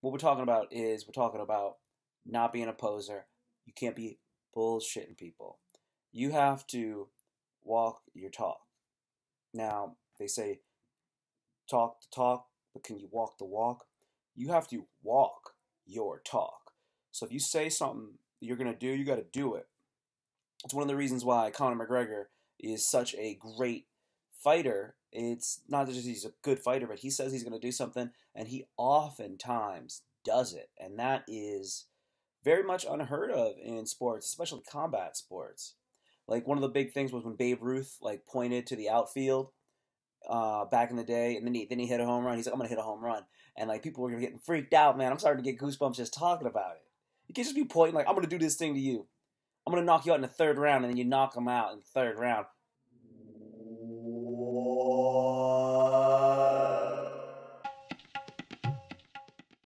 what we're talking about is we're talking about not being a poser. You can't be bullshitting people. You have to walk your talk. Now, they say talk the talk, but can you walk the walk? You have to walk your talk. So if you say something you're going to do, you got to do it. It's one of the reasons why Conor McGregor is such a great fighter. It's not just he's a good fighter, but he says he's going to do something, and he oftentimes does it. And that is very much unheard of in sports, especially combat sports. Like one of the big things was when Babe Ruth like pointed to the outfield uh, back in the day, and then he then he hit a home run. He's like, "I'm gonna hit a home run," and like people were getting freaked out, man. I'm starting to get goosebumps just talking about it. You can't just be pointing like, "I'm gonna do this thing to you. I'm gonna knock you out in the third round," and then you knock him out in the third round.